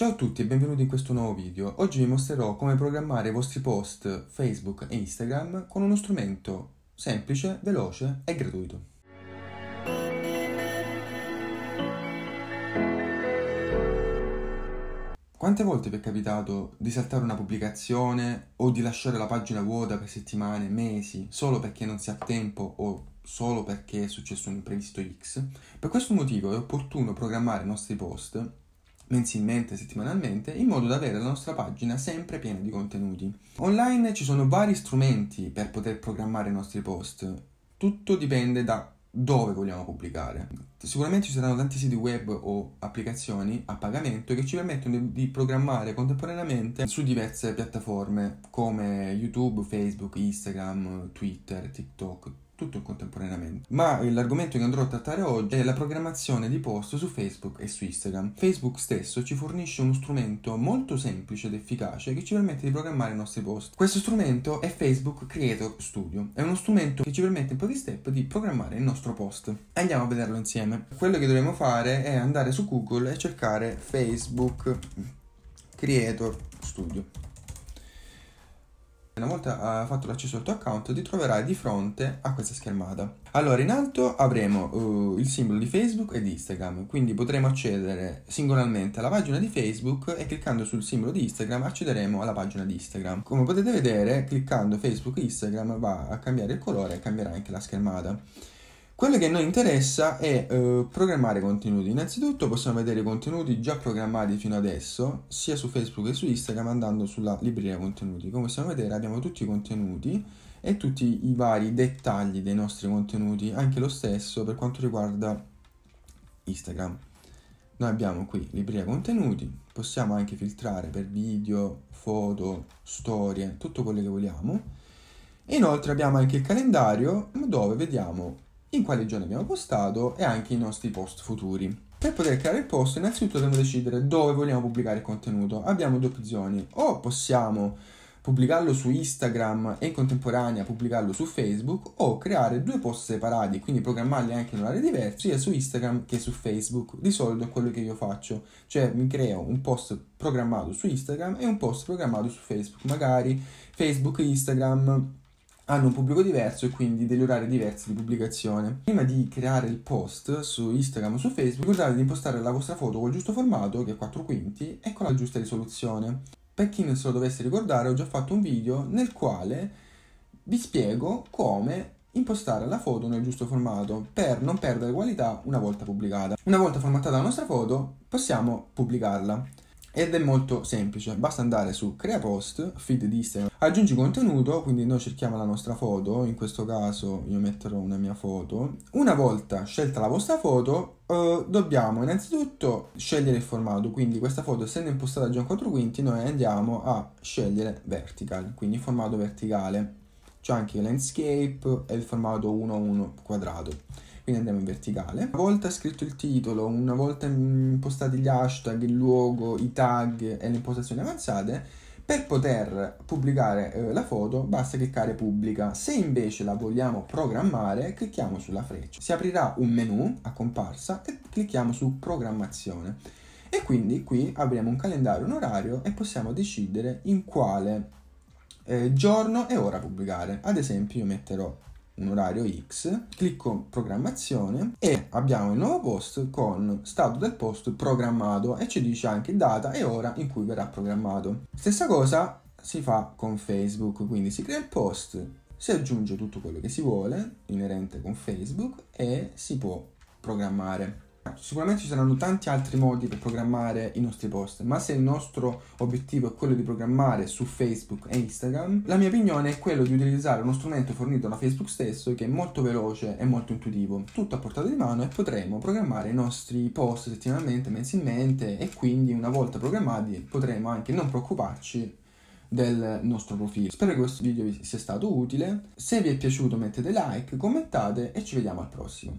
Ciao a tutti e benvenuti in questo nuovo video. Oggi vi mostrerò come programmare i vostri post Facebook e Instagram con uno strumento semplice, veloce e gratuito. Quante volte vi è capitato di saltare una pubblicazione o di lasciare la pagina vuota per settimane, mesi, solo perché non si ha tempo o solo perché è successo un imprevisto X? Per questo motivo è opportuno programmare i nostri post mensilmente, settimanalmente, in modo da avere la nostra pagina sempre piena di contenuti. Online ci sono vari strumenti per poter programmare i nostri post, tutto dipende da dove vogliamo pubblicare. Sicuramente ci saranno tanti siti web o applicazioni a pagamento che ci permettono di programmare contemporaneamente su diverse piattaforme come YouTube, Facebook, Instagram, Twitter, TikTok, tutto contemporaneamente. Ma l'argomento che andrò a trattare oggi è la programmazione di post su Facebook e su Instagram. Facebook stesso ci fornisce uno strumento molto semplice ed efficace che ci permette di programmare i nostri post. Questo strumento è Facebook Creator Studio. È uno strumento che ci permette in pochi step di programmare il nostro post. Andiamo a vederlo insieme. Quello che dovremo fare è andare su Google e cercare Facebook Creator Studio una volta fatto l'accesso al tuo account ti troverai di fronte a questa schermata. Allora, in alto avremo uh, il simbolo di Facebook e di Instagram, quindi potremo accedere singolarmente alla pagina di Facebook e cliccando sul simbolo di Instagram accederemo alla pagina di Instagram. Come potete vedere, cliccando Facebook e Instagram va a cambiare il colore e cambierà anche la schermata. Quello che noi interessa è eh, programmare contenuti. Innanzitutto possiamo vedere i contenuti già programmati fino adesso, sia su Facebook che su Instagram, andando sulla libreria contenuti. Come possiamo vedere abbiamo tutti i contenuti e tutti i vari dettagli dei nostri contenuti, anche lo stesso per quanto riguarda Instagram. Noi abbiamo qui libreria contenuti, possiamo anche filtrare per video, foto, storie, tutto quello che vogliamo. E inoltre abbiamo anche il calendario dove vediamo in quali giorni abbiamo postato e anche i nostri post futuri. Per poter creare il post innanzitutto dobbiamo decidere dove vogliamo pubblicare il contenuto. Abbiamo due opzioni, o possiamo pubblicarlo su Instagram e in contemporanea pubblicarlo su Facebook o creare due post separati, quindi programmarli anche in orari diversi sia su Instagram che su Facebook. Di solito è quello che io faccio, cioè mi creo un post programmato su Instagram e un post programmato su Facebook, magari Facebook Instagram hanno un pubblico diverso e quindi degli orari diversi di pubblicazione. Prima di creare il post su Instagram o su Facebook, ricordate di impostare la vostra foto col giusto formato, che è 4 quinti, e con la giusta risoluzione. Per chi non se lo dovesse ricordare, ho già fatto un video nel quale vi spiego come impostare la foto nel giusto formato per non perdere qualità una volta pubblicata. Una volta formattata la nostra foto, possiamo pubblicarla. Ed è molto semplice, basta andare su crea post, feed di Instagram, aggiungi contenuto, quindi noi cerchiamo la nostra foto, in questo caso io metterò una mia foto. Una volta scelta la vostra foto, eh, dobbiamo innanzitutto scegliere il formato, quindi questa foto essendo impostata già in 4 quinti, noi andiamo a scegliere vertical, quindi formato verticale. C'è anche landscape e il formato 1 1 quadrato quindi andiamo in verticale. Una volta scritto il titolo, una volta impostati gli hashtag, il luogo, i tag e le impostazioni avanzate, per poter pubblicare eh, la foto basta cliccare pubblica. Se invece la vogliamo programmare, clicchiamo sulla freccia. Si aprirà un menu a comparsa e clicchiamo su programmazione. E quindi qui avremo un calendario, un orario e possiamo decidere in quale eh, giorno e ora pubblicare. Ad esempio io metterò un orario X, clicco programmazione e abbiamo il nuovo post con stato del post programmato e ci dice anche data e ora in cui verrà programmato. Stessa cosa si fa con Facebook, quindi si crea il post, si aggiunge tutto quello che si vuole inerente con Facebook e si può programmare. Sicuramente ci saranno tanti altri modi per programmare i nostri post, ma se il nostro obiettivo è quello di programmare su Facebook e Instagram, la mia opinione è quello di utilizzare uno strumento fornito da Facebook stesso che è molto veloce e molto intuitivo, tutto a portata di mano e potremo programmare i nostri post settimanalmente, mensilmente e quindi una volta programmati potremo anche non preoccuparci del nostro profilo. Spero che questo video vi sia stato utile, se vi è piaciuto mettete like, commentate e ci vediamo al prossimo.